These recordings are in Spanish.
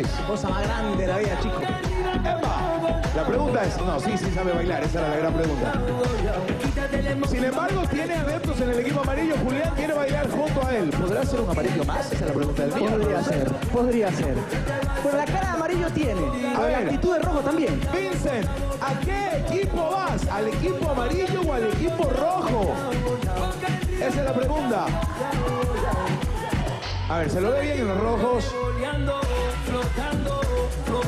es? Cosa más grande de la vida, chico. Emma, la pregunta es, no, sí, sí sabe bailar, esa era la gran pregunta. Sin embargo, tiene adeptos en el equipo amarillo. Julián quiere bailar junto a él. ¿Podrá ser un amarillo más? Esa es la pregunta del día. Podría ser, podría ser. Pero la cara de amarillo tiene. A la ver. actitud de rojo también. Vincent, ¿a qué equipo vas? ¿Al equipo amarillo o al equipo rojo? Esa es la pregunta. A ver, se lo ve bien en los rojos.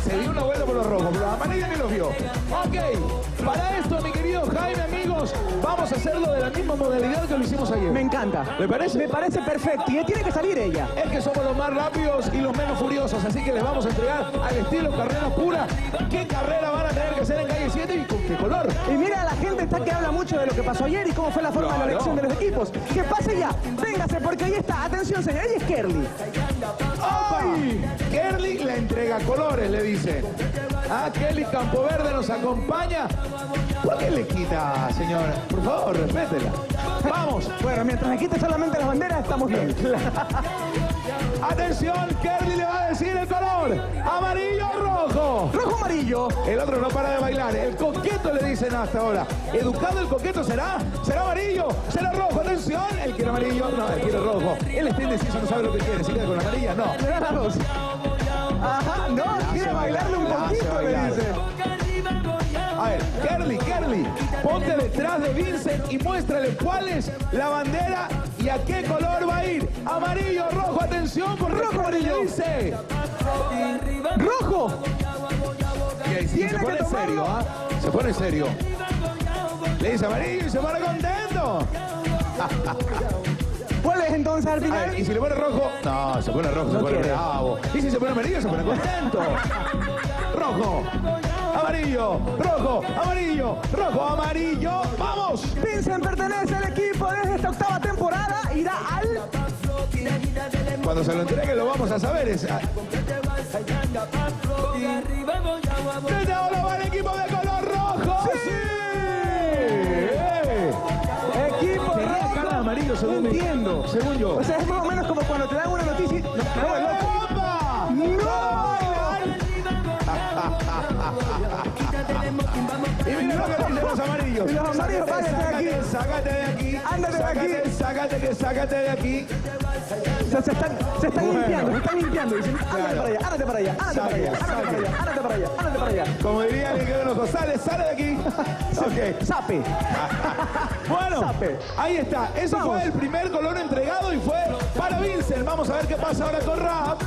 Se dio una vuelta por los rojos, pero los amarillos ni los vio. Ok, para esto, mi querido Jaime, amigos, vamos a hacerlo de la misma modalidad que lo hicimos ayer. Me encanta. ¿Le parece? Me parece perfecto. Y tiene que salir ella. Es que somos los más rápidos y los menos furiosos, así que les vamos a entregar al estilo carrera pura. ¿Qué carrera van a tener que hacer en calle 7 y con qué color? Y mira, la gente está que habla mucho de lo que pasó ayer y cómo fue la forma de la elección de los equipos. Que pase ya. Véngase, porque ahí está. Atención, señor. Ahí es Kerly. Le dice. Ah, Kelly Campoverde nos acompaña. ¿Por qué le quita, señora? Por favor, respétela. Vamos. Bueno, mientras me quite solamente las banderas, estamos bien. Atención, Kerly le va a decir el color. Amarillo rojo. Rojo amarillo. El otro no para de bailar. El coqueto le dicen hasta ahora. Educado el coqueto será. Será amarillo. Será rojo. Atención. El quiere amarillo. No, el quiere rojo. Él está indeciso, no sabe lo que quiere. Si queda con la amarilla, no. Le dan las dos. Ajá, no, quiere bailarle un poquito, le dice. A ver, Kerly, Kerly, ponte detrás de Vincent y muéstrale cuál es la bandera y a qué color va a ir. Amarillo, rojo, atención, porque Rojo, amarillo. dice. Rojo. Y ahí sí, Tiene se que pone serio, ¿ah? Se pone serio. Le dice amarillo y se pone contento. Y si le pone rojo, no, se pone rojo, se No pone quiere. bravo. Y si se pone amarillo, se pone contento. Rojo, amarillo, rojo, amarillo, rojo, amarillo. ¡Vamos! Vincent pertenece al equipo desde esta octava temporada. Irá al. Cuando se lo entregue lo vamos a saber. Es... Desde ahora va el equipo de según No entiendo. Según yo. O sea, es más o menos como cuando te dan una noticia y... No, no, loco. ¡Opa! ¡No! Y mira lo que dicen los amarillos. Y los amarillos, Sácate, de aquí. sácate, Sácate de aquí. Ándate de sácate, aquí. Sácate, que sácate de aquí. Se están, se están Bueno. limpiando, se están limpiando. Dicen, ándate Claro. para allá, ándate para allá, ándate para allá, ándate para allá, ándate para allá, ándate para allá. Como diría Miguel sale, sale de aquí. Ok. Sape. Bueno, ahí está. Ese Vamos. fue el primer color entregado y fue para Vincent. Vamos a ver qué pasa ahora con Rap.